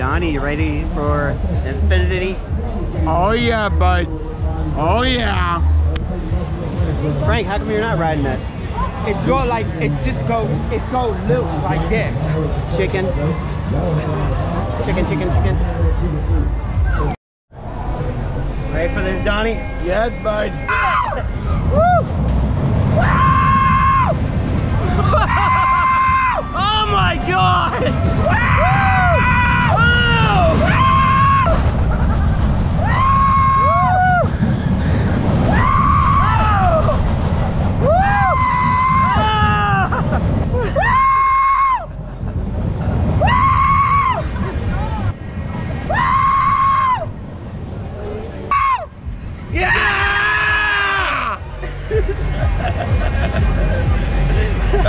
Donnie, you ready for Infinity? Oh yeah, bud. Oh yeah. Frank, how come you're not riding this? It go like it just go it go loop like this. Chicken. Chicken, chicken, chicken. Ready for this, Donnie? Yes, bud. Oh my god!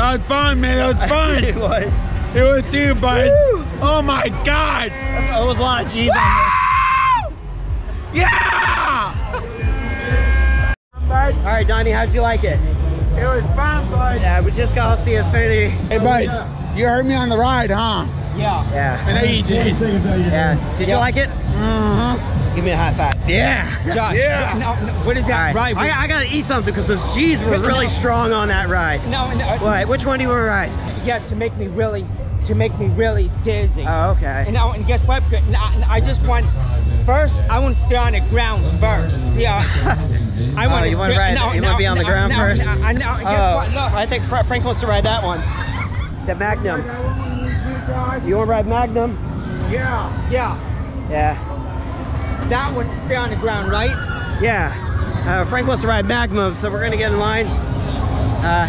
That was fun, man. That was fun. It was. it was too, bud. Oh my God. That was a lot of G's on Yeah. bud. All right, Donnie, how'd you like it? It was fun, bud. Yeah, we just got off the Infinity. Hey, bud. You heard me on the ride, huh? Yeah. Yeah. I know you did. Yeah. Did you Yeah. like it? Uh-huh. Give me a high five. Yeah. Josh, Yeah. No, no, what is that? right. Right. I, I gotta eat something because those G's were really no. strong on that ride. no, no, uh, What? Which one do you want to ride? yeah, to make me really, to make me really dizzy. Oh, okay. And, now, and guess what? And I, I just want, first, I want to stay on the ground first. See, I, I Oh, want you wanna ride- you wanna be on the ground first? I know. and Guess Oh, what? Look, I think Fra- Frank wants to ride that one. The Magnum. You want to ride Magnum? Yeah. yeah, Yeah. That one stay on the ground, right? Yeah. Uh, Frank wants to ride Magnum, so we're gonna get in line. Uh,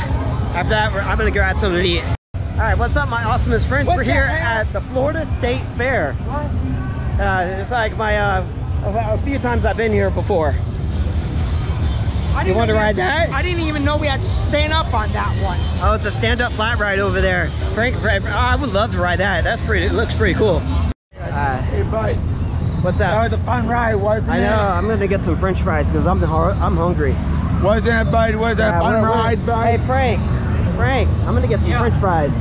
after that, we're, I'm gonna grab something to eat. All right, what's up, my awesomest friends? What's we're here man? at the Florida State Fair. Uh, it's like my uh, a, a few times I've been here before. I You didn't want to ride that? I didn't even know we had to stand up on that one. Oh, it's a stand-up flat ride over there. Frank, Frank- I would love to ride that. That's pretty. It looks pretty cool. Uh, Hey, bud. What's That that? was a fun ride, wasn't I it? know. I'm gonna get some French fries because I'm hu- I'm hungry. Wasn't it, bud? Was that Yeah, a fun ride, bud? Hey, Frank. Frank, I'm gonna get some Yeah. French fries.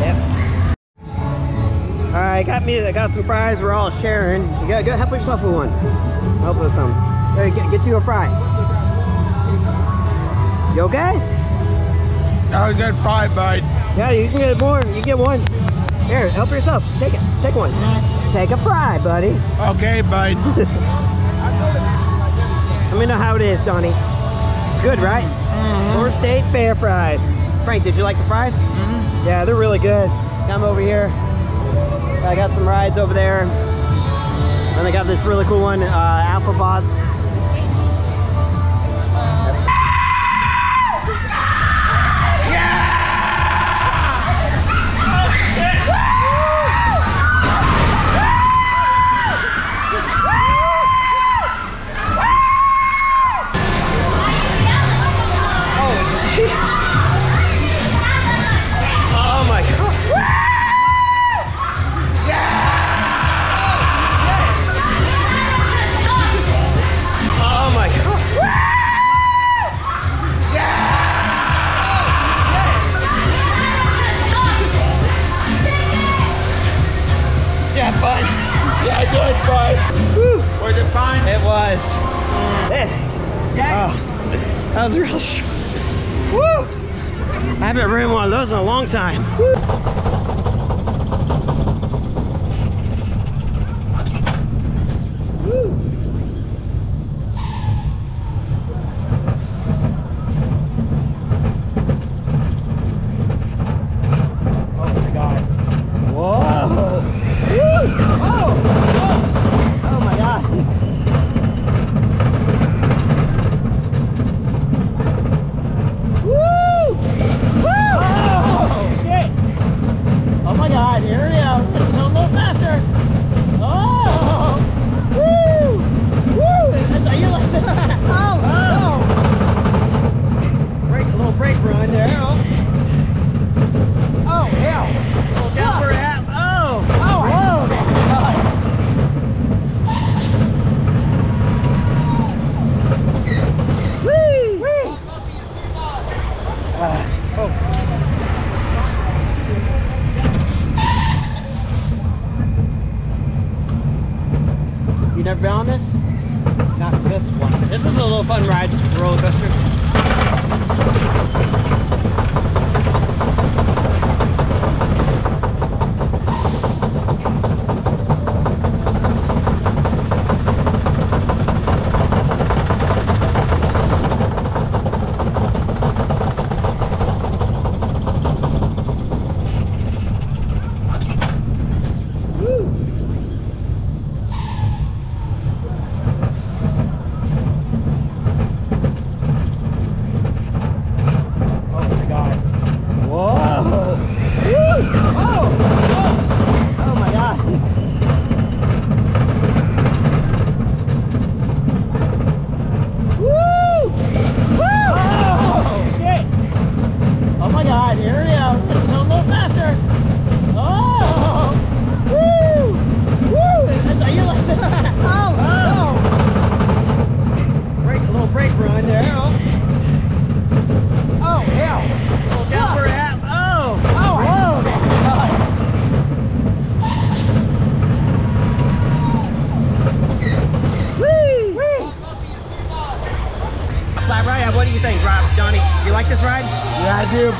Yep. All right, got me. I got some fries. We're all sharing. You gotta go help yourself with one. Help with some. Hey, get, get you a fry. You okay? That was a good fry, bud. Yeah, you can get more. You can get one. Here, help yourself. Take it. Take one. Take a fry, buddy. Okay, bud. Let me know how it is, Donnie. It's good, right? Florida State Fair fries. Frank, did you like the fries? Mm-hmm. Yeah, they're really good. Come over here. I got some rides over there. And they got this really cool one, uh, Alphabot. Was real sh- Woo! I haven't ridden one of those in a long time. Oh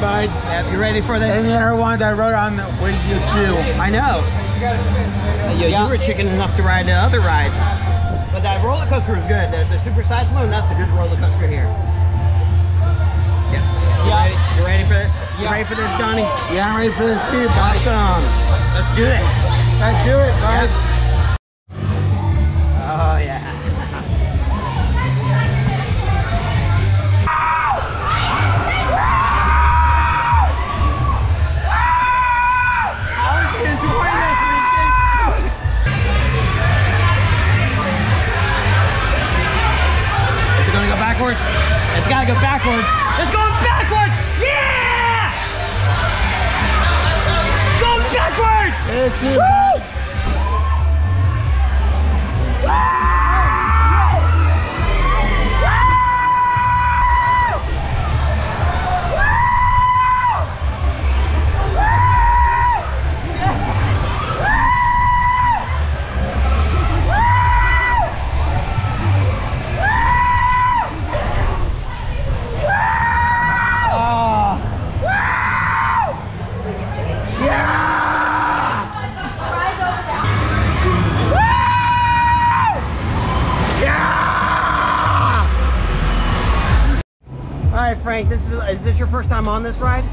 bud. Yeah, you ready for this? And the other ones I rode on with you too. I know. Uh, you, you were chicken enough to ride the other rides. But that roller coaster was good. The, the Super Cyclone, that's a good roller coaster here. Yeah. You Yeah. ready? You ready for this? You Yeah. ready for this, Donnie? Yeah, I'm ready for this too. Awesome. Let's do this. Let's do it, bud. Woo! This is is this your first time on this ride?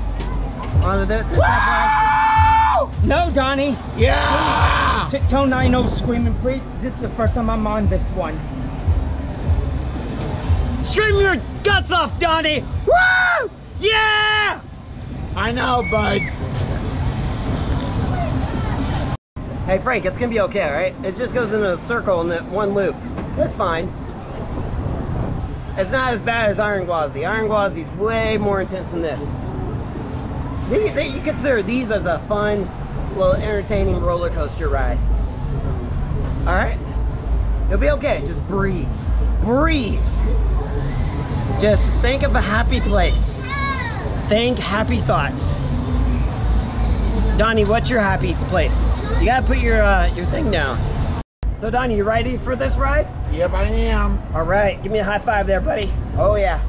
On the this ride? No, Donnie. Yeah! T- tell Nine no screaming, please. This is the first time I'm on this one. Scream your guts off, Donnie! Woo! Yeah! I know, bud. Hey, Frank, it's gonna be okay, all right? It just goes in a circle in that one loop. That's fine. It's not as bad as Iron Gwazi. Iron Gwazi's way more intense than this. Maybe they, you consider these as a fun, little entertaining roller coaster ride. All right? You'll be okay. Just breathe. Breathe. Just think of a happy place. Think happy thoughts. Donnie, what's your happy place? You gotta put your uh, your thing down. So Donnie, you ready for this ride? Yep, I am. All right, give me a high five there, buddy. Oh yeah.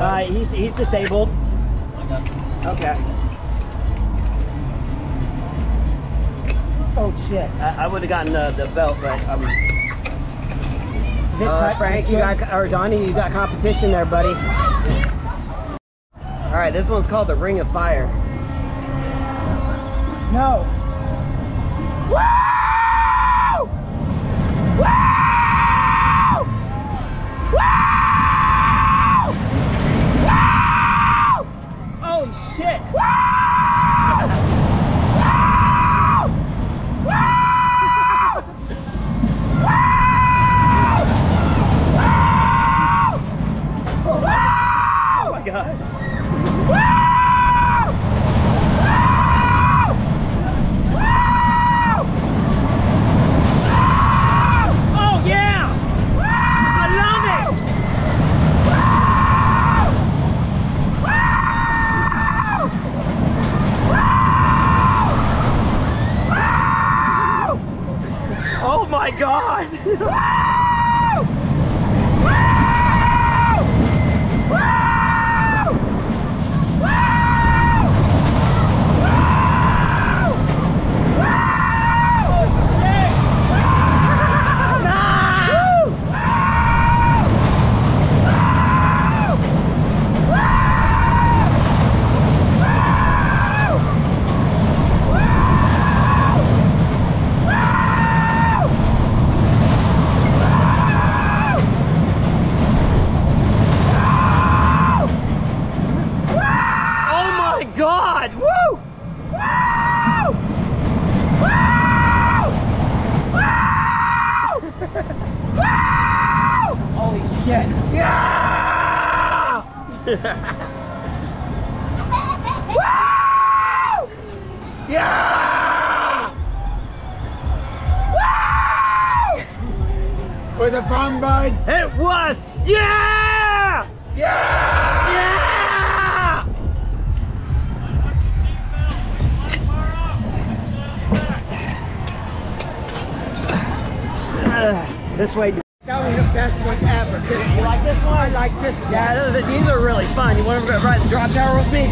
Uh, he's he's disabled. Okay. Oh shit! I, I would have gotten the, the belt, but um. Is it Uh, tight? Frank, you got or Donnie, you got competition there, buddy. All right, this one's called the Ring of Fire. No. God! Woo! Woo! Woo! Woo! Woo! Holy shit! Yeah! Woo! Yeah! Woo! With a fun, bud? It was! Yeah! Yeah! Uh, this way. That was the best one ever. You like this one? I like this one. Yeah, th- these are really fun. You want to ride the drop tower with me?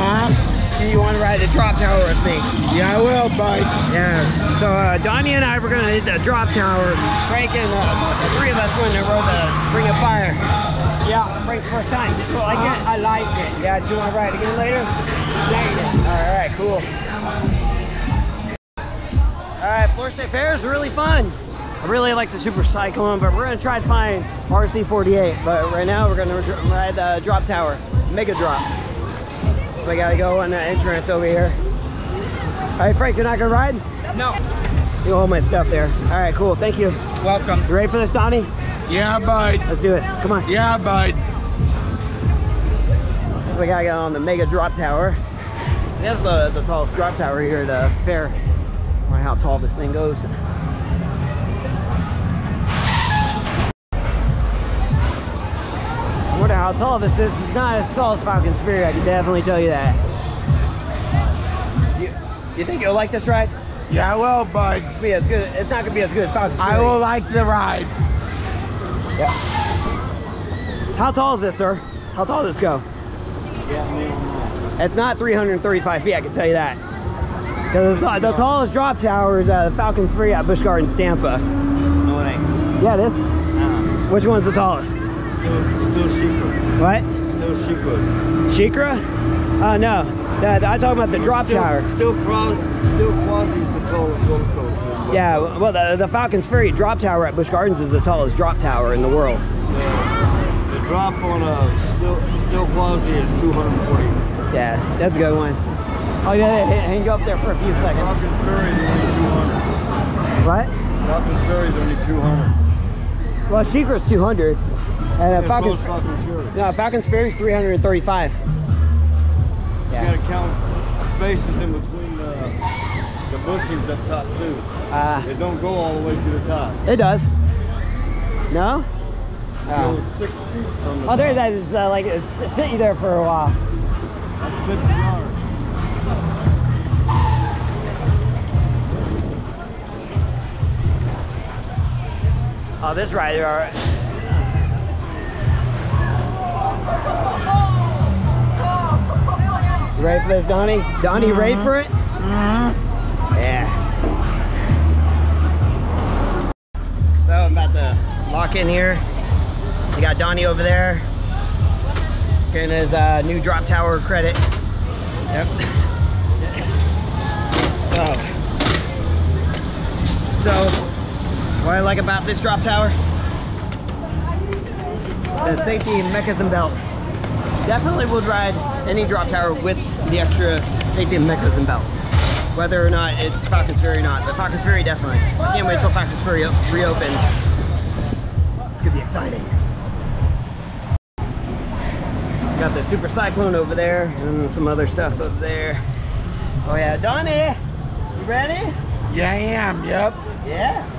Huh? Do you want to ride the drop tower with me? Yeah, I will, bud. Yeah. So uh, Donnie and I were gonna hit the drop tower. Frank and uh, the three of us went and rode the Ring of Fire. Yeah, Frank's first time. You like it? I like it. Yeah. Do you want to ride again later? Later. All right. Cool. All right. Florida State Fair is really fun. I really like the Super Cyclone, but we're gonna try to find RC48. But right now we're gonna ride the drop tower, Mega Drop. So we gotta go on the entrance over here. All right, Frank, you're not gonna ride? No. You hold my stuff there. All right, cool. Thank you. Welcome. You ready for this, Donnie? Yeah, bud. Let's do it. Come on. Yeah, bud. We gotta get on the Mega Drop Tower. That's the, the tallest drop tower here at the fair. I wonder how tall this thing goes. How tall this is. It's not as tall as Falcon's Fury, I can definitely tell you that. You, you think you'll like this ride? Yeah, I will, bud. It's, be as good, it's not gonna be as good as Falcon's Fury. I will like the ride. Yeah. How tall is this, sir? How tall does this go? It's not 335 feet, I can tell you that. 'Cause the, the tallest drop tower is uh, Falcon's Fury at Busch Gardens, Tampa. No, it ain't. Yeah, it is. Nah, Which one's the tallest? Still, still SheiKra. What? Still SheiKra. SheiKra? Oh, no. That, I'm talking about the drop still, tower. Still, Gwazi, still Gwazi's the tallest roller coaster. Yeah, well, the, the Falcon's Fury drop tower at Busch Gardens is the tallest drop tower in the world. The, the drop on a still, still Gwazi is 240. Yeah, that's a good one. Oh, yeah, yeah, hang you up there for a few seconds. Falcon's Fury is only 200. What? Falcon's Fury is only 200. Well, SheiKra's 200. And uh, Yeah, Falcon's, close Falcon Fury. no, Falcon's Fury's 335. You gotta count spaces in between the, the bushings up top too. Uh, It don't go all the way to the top. it does. No? Oh. goes six feet from the Oh, there that is uh, like it's sit you there for a while. That's 50 yards. Oh, this rider, all right. You ready for this, Donnie? Donnie, you ready for it? Yeah. So I'm about to lock in here. We got Donnie over there getting his uh, new drop tower credit. Yep. so, so what I like about this drop tower, the safety mechanism belt. Definitely would ride any drop tower with the extra safety mechanism belt. Whether or not it's Falcon's Fury or not, but Falcon's Fury definitely. I can't wait till Falcon's Fury reopens. It's gonna be exciting. Got the Super Cyclone over there and some other stuff over there. Oh yeah, Donnie, you ready? Yeah, I am. Yep. Yeah.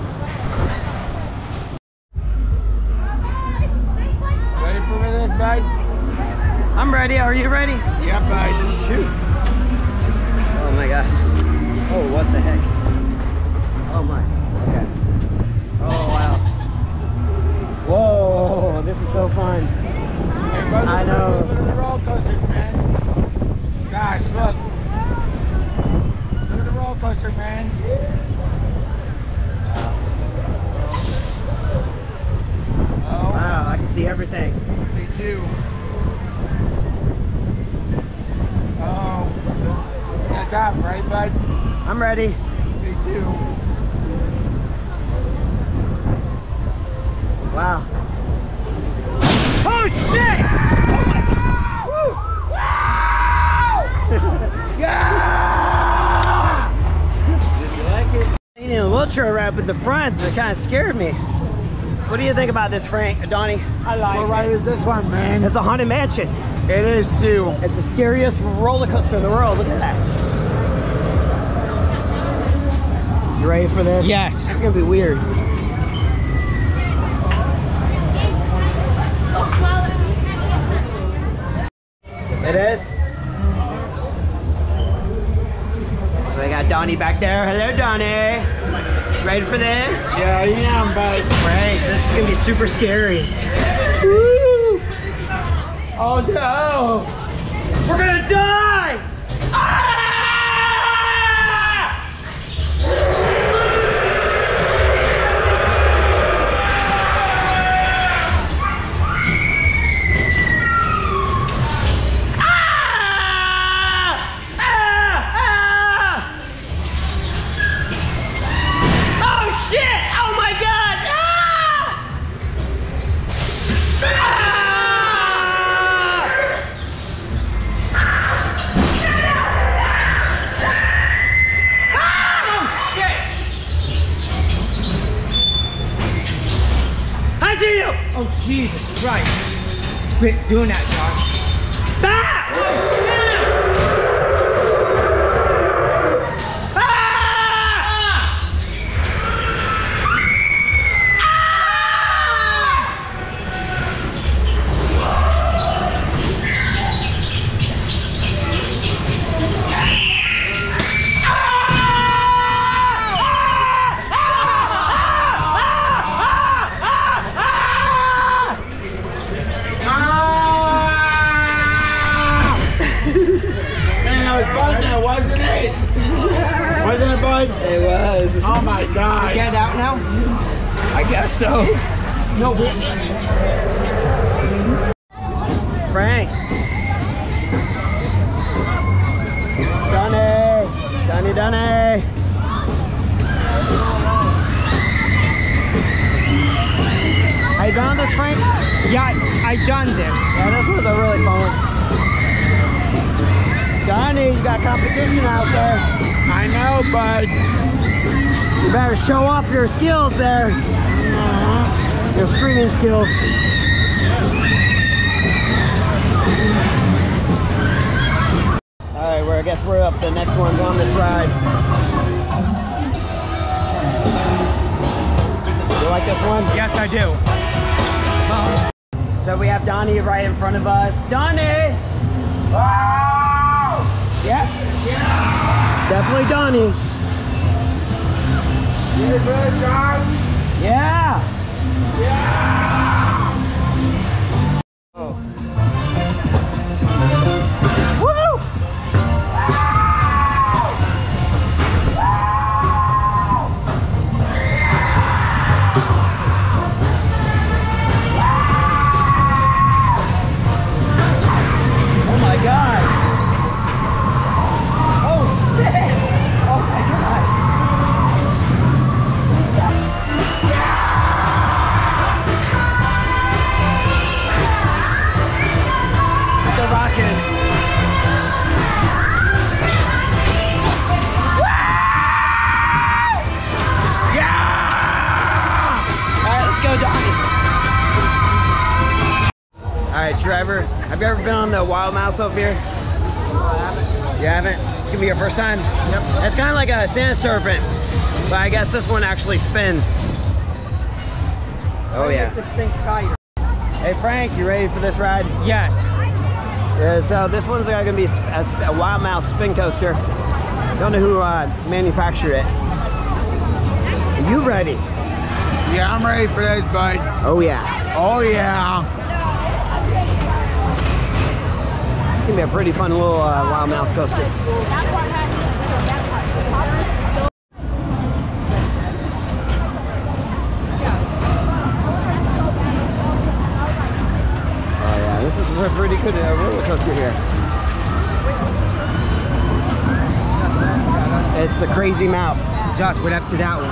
I'm ready. Are you ready? Yeah, bud. Shoot. Oh my god. Oh, what the heck? Oh my. Okay. Oh wow. Whoa, this is so fun. Hey, brother, I know. Look at the roller coaster, man. Gosh, look. Look at the roller coaster, man. Wow, I can see everything. Too. Oh, that's top, right, bud? I'm ready. Me too. Wow. Oh shit! Oh, Did you like it? Leaning a wheelchair wrap at the front that kind of scared me. What do you think about this, Frank, Donnie? I like What ride is this one, man? It's the Haunted Mansion. It is too. It's the scariest roller coaster in the world. Look at that. You ready for this? Yes. It's gonna be weird. It is. So I got Donnie back there. Hello, Donnie. Ready for this? Yeah, I am, bud. Right. This is gonna be super scary. Oh no! We're gonna die! Christ. Quit How you been this, Frank? yeah, I done this. Yeah, this was a really fun one. Donnie, you got competition out there. I know, bud. You better show off your skills there. Uh-huh. Your screaming skills. We're up. The next one's on this ride. You like this one? Yes, I do. So we have Donnie right in front of us. Donnie! Yep. Yeah. Definitely Donnie. You good, John? Yeah. Woo! Wild Mouse up here? You haven't? It's gonna be your first time? Yep. It's kind of like a sand serpent, but I guess this one actually spins. Oh yeah. This thing tired. Hey Frank, you ready for this ride? Yes. Yeah, so this one's gonna be a, a Wild Mouse spin coaster. Don't know who uh, manufactured it. Are you ready? Yeah, I'm ready for this, bud. Oh yeah. Oh, yeah. It's gonna be a pretty fun little uh, Wild Mouse coaster. Oh yeah, this is a pretty good uh, roller coaster here. It's the Crazy Mouse. Josh, what up to that one?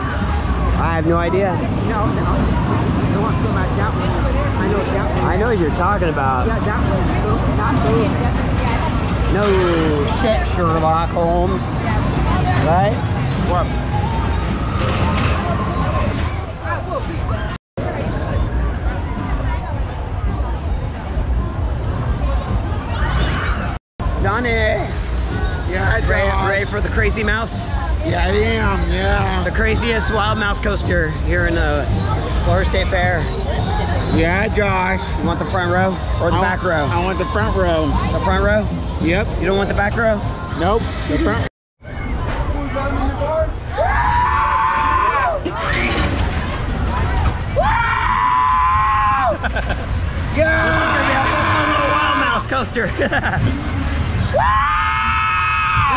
I have no idea. No, no. I want to go back that. I know that one. I know what you're talking about. Yeah, that one. Not bad. No shit, Sherlock Holmes. Right? What? Donnie. Yeah, ready for the Crazy Mouse? Yeah, I am, yeah. The craziest wild mouse coaster here in the Florida State Fair. Yeah, Josh. You want the front row or the I back row? I want the front row. The front row? Yep. You don't want the back row? Nope. The front. Yeah! This is gonna be a fun little wild mouse coaster.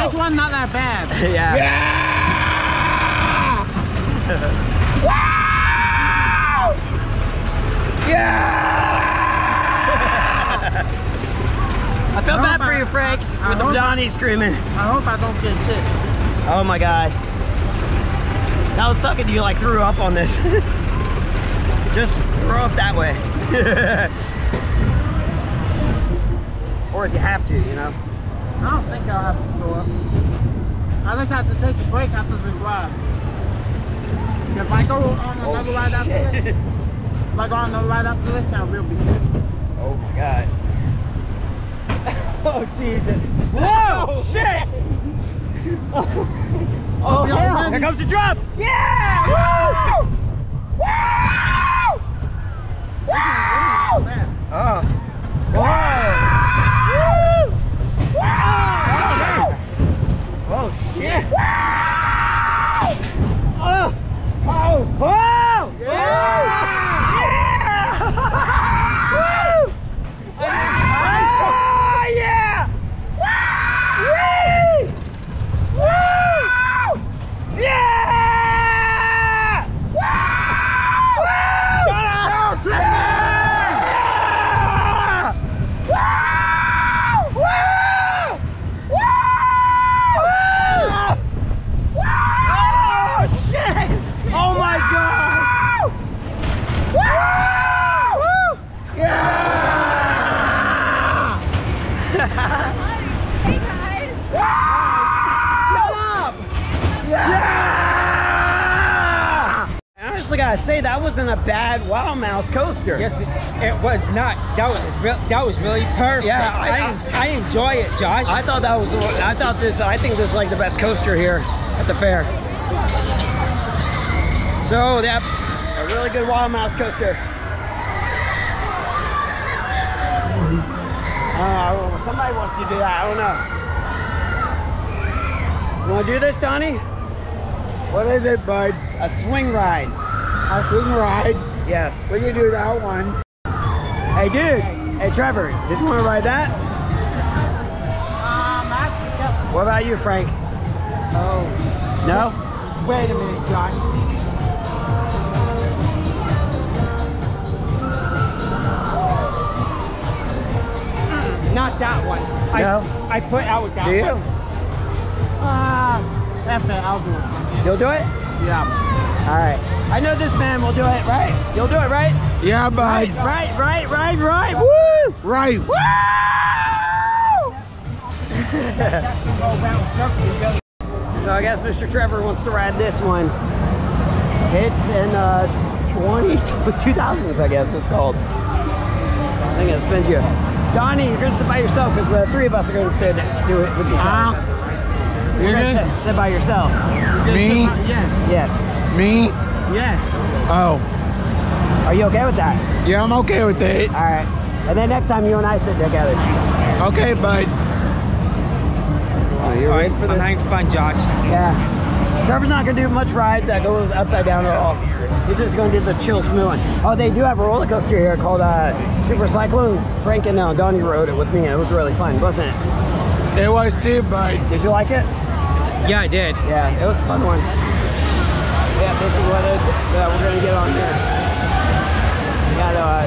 This one's not that bad. yeah. I felt bad for you, Frank, with the Donnie screaming. I hope I don't get sick. Oh my god. That was suck if you like threw up on this. Just throw up that way. or if you have to, you know. I don't think I'll have to go up. I just have to take a break after this ride. If I go on another oh, ride after Oh, this, if I go on another ride after this, I will be sick. Oh my god. Oh Jesus! Whoa! Shit! Oh, oh yeah. Here comes the drop! Yeah! Woo! Woo! Oh, man, Oh. Oh shit! Oh! Oh! Oh! Yeah! Woo! Oh, yeah! Whee! Woo! Yeah! Woo! Shut up! Yeah! Woo! Woo! Woo! Oh shit! Oh my god! Woo! Yeah! Hey guys! Shut up! Yeah! I honestly gotta say that wasn't a bad Wild Mouse coaster. Yes, it, it was not. That was real. That was really perfect. Yeah, I- I, I, enjoy it, Josh. I thought that was. I thought this. I think this is like the best coaster here at the fair. So that, a really good Wild Mouse coaster. Uh, somebody wants to do that. I don't know. You want to do this, Donnie? what is it, bud? A swing ride. I couldn't ride. Yes. We can do that one. Hey, dude. Hey, Trevor. Did you want to ride that? Um, actually, yep. What about you, Frank? oh, No. wait a minute, Josh. Mm, Not that one. I, No? I put out with that Do you? one. Uh, F it, I'll do it. You'll do it? Yeah. All right. I know this man will do it, right? You'll do it, right? Yeah, Right, bud. right, right, right, right. Right. Woo! Go around circle. So I guess Mr. Trevor wants to ride this one. It's in uh, 20, 2000s, I guess it's called. I think it spins you. Donnie, you're gonna sit by yourself because the three of us are gonna sit to it with each other. Uh, You're you're gonna sit, sit by yourself. Me? Yeah, Yes. Me? yeah. Oh. Are you okay with that? Yeah, I'm okay with it. All right. And then next time you and I sit together. Okay, bud. Oh, you All right, I'm having fun, Josh. Yeah. Trevor's not gonna do much rides that goes upside down at all. He's just gonna do the chill smooth one. Oh, they do have a roller coaster here called uh, Super Cyclone. Frank and uh, Donnie rode it with me, and it was really fun, wasn't it? It was too, bud. Did you like it? Yeah, I did. Yeah, it was a fun one. Yeah, this is what it is that we're gonna get on here. We got uh,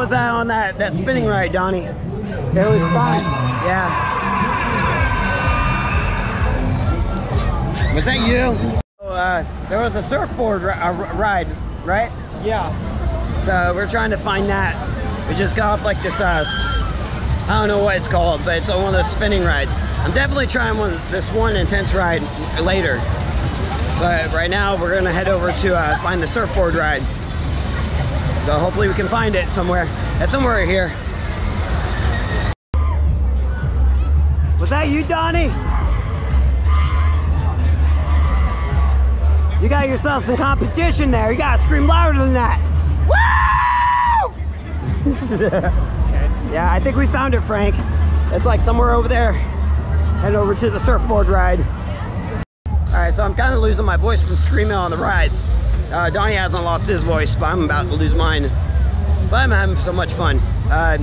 on that, that spinning ride, Donnie. It was fun. Yeah. Was that you? Uh, there was a surfboard ri- ride, right? Yeah. So we're trying to find that. We just got off like this, uh, I don't know what it's called, but it's on one of those spinning rides. I'm definitely trying one, this one intense ride later. But right now we're gonna head over to uh, find the surfboard ride. So hopefully we can find it somewhere. It's somewhere here. Was that you, Donnie? You got yourself some competition there. You gotta scream louder than that. Woo! yeah, I think we found it, Frank. It's like somewhere over there. Head over to the surfboard ride. All right, so I'm kind of losing my voice from screaming on the rides. Uh, Donnie hasn't lost his voice, but I'm about to lose mine. But I'm having so much fun. Uh,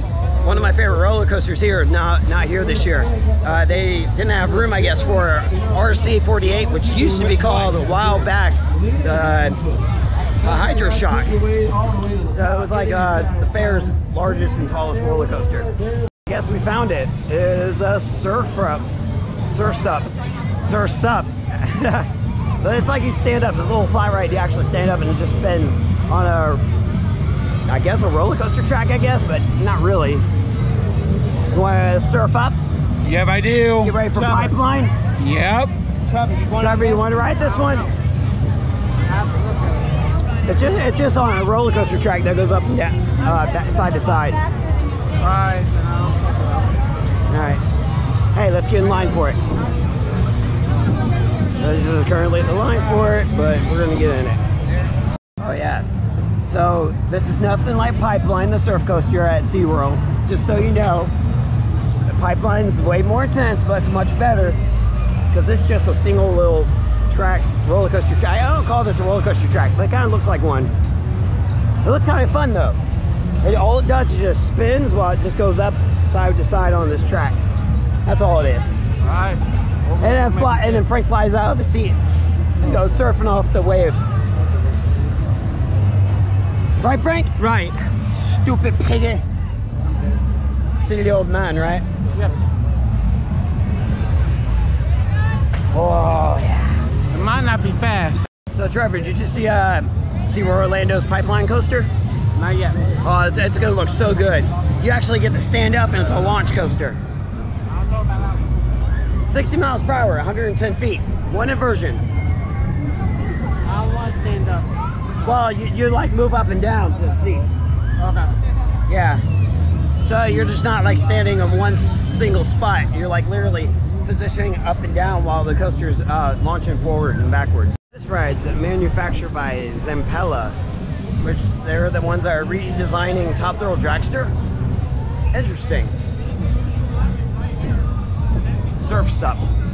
one of my favorite roller coasters here not, not here this year. Uh, they didn't have room, I guess, for RC48, which used to be called a while back uh, Hydro Shock. So it was like uh, the fair's largest and tallest roller coaster. I guess we found it. It is a surf up, surf up, surf up. but it's like you stand up. It's a little fly ride. You actually stand up and it just spins on a, I guess a roller coaster track. I guess, but not really. You want to surf up? Yep, I do. Get ready for Trevor. pipeline. Yep. Trevor, you want Trevor, you want to ride this one? It's just, it's just on a roller coaster track that goes up and down, uh, back- side to side. All right, then I'll check All right. Hey, let's get in line for it. Uh, this is currently the line for it, but we're gonna get in it. Oh yeah. So this is nothing like Pipeline, the surf coaster at SeaWorld. Just so you know, S- Pipeline's way more intense, but it's much better because it's just a single little track roller coaster track. I don't call this a roller coaster track, but it kind of looks like one. It looks kind of fun though. All it does is just spins while it just goes up side to side on this track. That's all it is. All right. And then fly, and then Frank flies out of the seat and goes surfing off the waves. Right, Frank? Right. Stupid piggy. Silly old man, right? Yep. Oh yeah. It might not be fast. So Trevor, did you see uh see where Orlando's pipeline coaster? Not yet. Oh, it's, it's gonna look so good. You actually get to stand up and it's a launch coaster. I don't know about that one. 60 miles per hour, 110 feet. One inversion. I want to stand up. Well, you, you like move up and down to the seats. Okay. Yeah. So you're just not like standing on one single spot. You're like literally positioning up and down while the coaster's uh, launching forward and backwards. This ride's manufactured by Zamperla, which they're the ones that are redesigning Top Thrill Dragster. Interesting. Surf's up.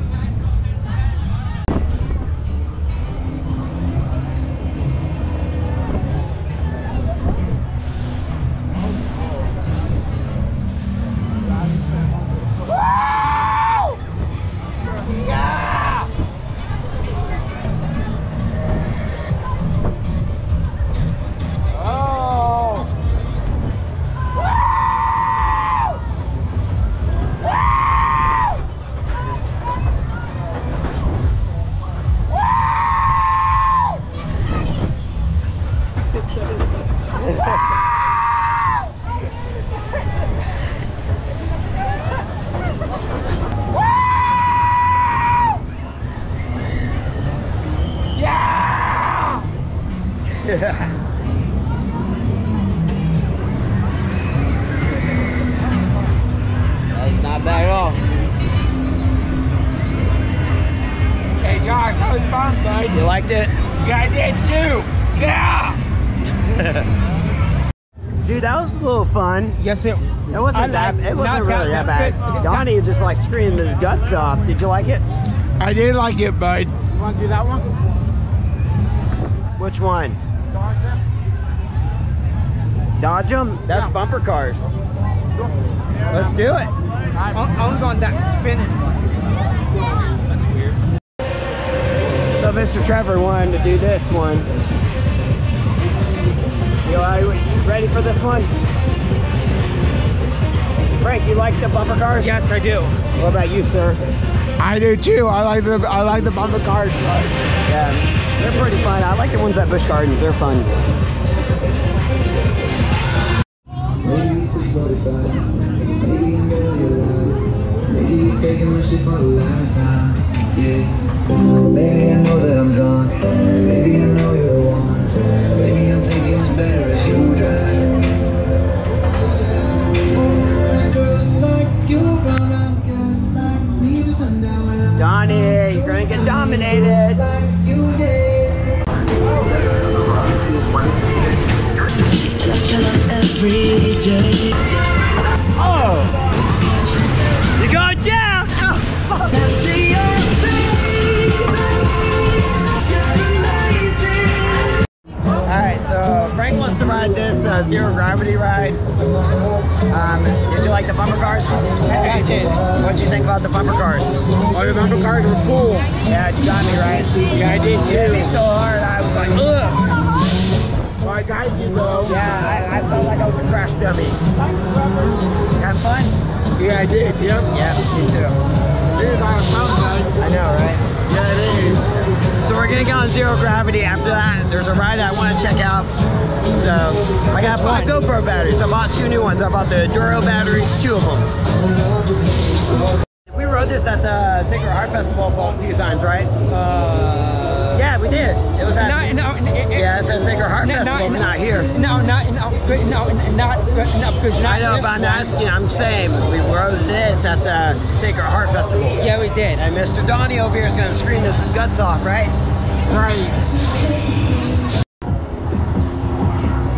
Fun. Yes, it. It wasn't I that. It wasn't really that bad. good. Donnie just like screamed his guts off. Did you like it? I did like it, bud. You want to do that one? Which one? Dodge them? That's Yeah. bumper cars. Let's do it. I'm, I'm going that spinning. That's weird. So Mr. Trevor wanted to do this one. You, are you ready for this one? Like the bumper cars? Yes, I do. What about you, sir? I do too. I like the I like the bumper cars. Yeah, they're pretty fun. I like the ones at Busch Gardens. They're fun. Maybe it's a 45, maybe a million. Maybe you're faking my shit for the last time. Yeah. Maybe I know that I'm drunk. Maybe I know you're the one. Maybe I'm Donnie, you're gonna get dominated. like. Oh! Ride this uh, zero gravity ride. Um, did you like the bumper cars? I did. What did you think about the bumper cars? Oh, the bumper cars were cool. Yeah, you got me right. Yeah, I did You hit me too. so hard, I was like, ugh! I got you though. Yeah, I, I felt like I was a crash dummy. Have fun? Yeah, I did. Yep. Yeah, me too. It is on a mountain. I know, right? Yeah, it is. So we're gonna go on zero gravity. After that, there's a ride I want to check out. So I got five GoPro batteries. I bought two new ones. I bought the Duro batteries, two of them. We rode this at the Sacred Heart Festival a few times, right? Uh, Yeah, we did. It was at no, no, no, yeah, it's at Sacred Heart No, Festival, but no. not here. No, not no, good, no, not good, no, because not I know, but I'm asking. I'm saying we rode this at the Sacred Heart Festival. Yeah, we did. And Mr. Donnie over here is gonna scream his guts off, right? Right.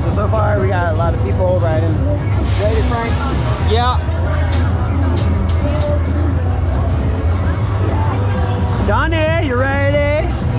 So, so far we got a lot of people riding. Ready, Frank? Yeah. Donnie, you ready?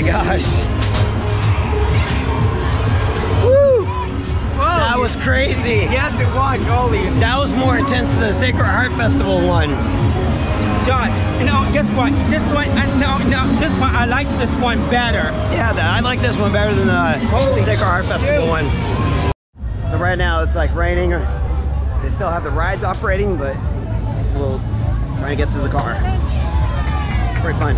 My gosh. Woo! That was crazy. Yes, it was. Holy. That was more intense than the Sacred Heart Festival one. John, you know, guess what? This one, uh, no, no, this one, I like this one better. Yeah, the, I like this one better than the Holy Sacred Heart Festival shoot. one. So right now it's like raining. They still have the rides operating, but we'll try to get to the car. Pretty fun.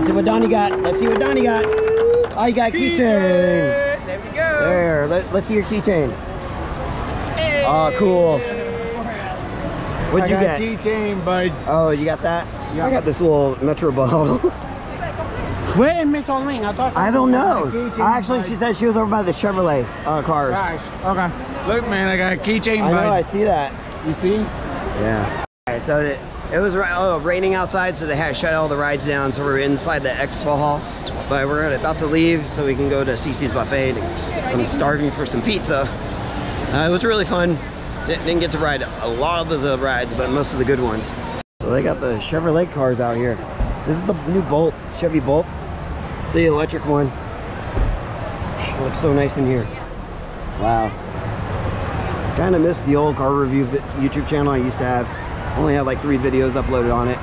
Let's see what Donnie got. Let's see what Donnie got. Oh, you got a keychain. There we go. There, let, let's see your keychain. Hey. Oh, cool. What'd you got get? keychain, bud. Oh, you got that? Yeah. I got this little Metro bottle. Where in Metro Lane? I thought. I don't know. Keychain, Actually, bud. she said she was over by the Chevrolet uh, cars. Gosh. Okay. Look, man, I got a keychain, I bud. know, I see that. You see? Yeah. All right, so it, it was oh, raining outside, so they had shut all the rides down. So we're inside the expo hall, but we're about to leave so we can go to Cicis buffet. I'm starving for some pizza. Uh, it was really fun. Didn't, get to ride a lot of the rides, but most of the good ones. So they got the Chevrolet cars out here. This is the new Bolt, Chevy Bolt, the electric one. Dang, it looks so nice in here. Wow. Kind of missed the old car review YouTube channel I used to have. Only had like three videos uploaded on it.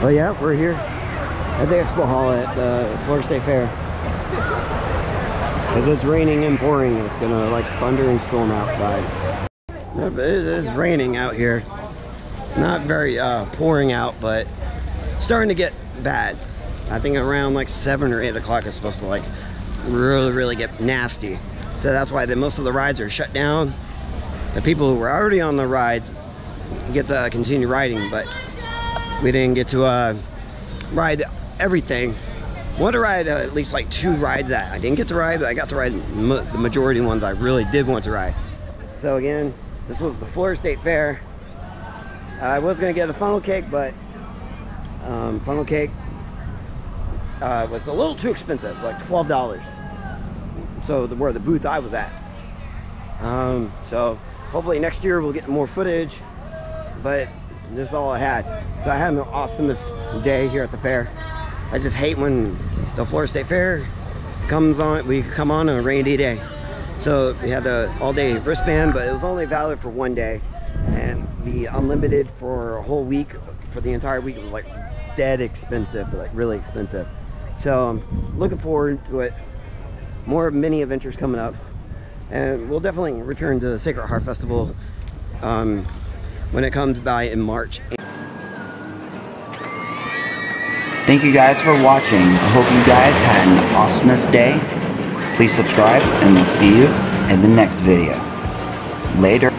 But yeah, we're here at the expo hall at the Florida State Fair. because it's raining and pouring. It's gonna like thunder and storm outside. It is raining out here. Not very uh, pouring out, but starting to get bad. I think around like seven or eight o'clock it's supposed to like really, really get nasty. So that's why the, most of the rides are shut down. The people who were already on the rides get to continue riding, but we didn't get to uh, ride everything. Want to ride uh, at least like two rides that I didn't get to ride, but I got to ride ma the majority of ones I really did want to ride. So again, this was the Florida State Fair. I was gonna get a funnel cake, but um, funnel cake uh, was a little too expensive, like twelve dollars. So the, where the booth I was at. Um, so hopefully next year we'll get more footage. But this is all I had. So I had an awesomest day here at the fair. I just hate when the Florida State Fair comes on. We come on a rainy day. So we had the all-day wristband, but it was only valid for one day, and the unlimited for a whole week for the entire week was like dead expensive, like really expensive. So I'm looking forward to it. More mini adventures coming up, and we'll definitely return to the Sacred Heart Festival um, when it comes by in March. Thank you guys for watching. I hope you guys had an awesomest day. Please subscribe and we'll see you in the next video. Later.